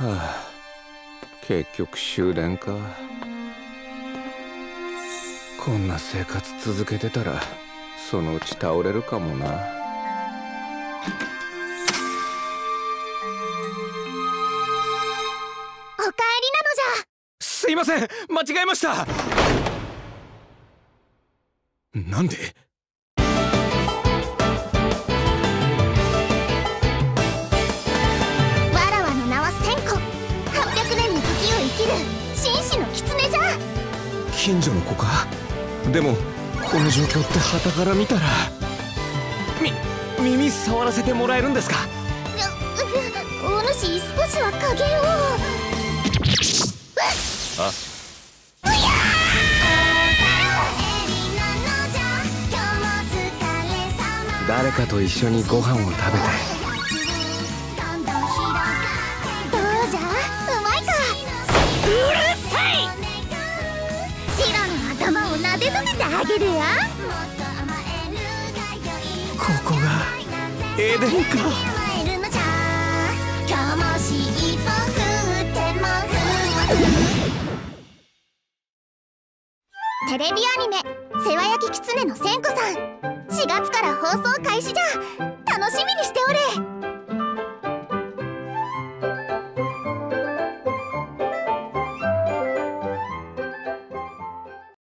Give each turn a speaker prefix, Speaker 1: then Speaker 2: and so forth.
Speaker 1: あ。結局終電か。こんな生活続けてたらそのうち倒れるかもな。
Speaker 2: お帰りなのじゃ。
Speaker 1: すいません。間違えました。なんで？近所の子か？でもこの状況って傍から見たらみ耳触らせてもらえるんですか？
Speaker 2: お主少しは加減を。
Speaker 1: あ。誰かと一緒にご飯を食べて
Speaker 2: 気づけてあげるよ
Speaker 1: ここがエデンか
Speaker 2: テレビアニメ「世話焼き狐の千子さん」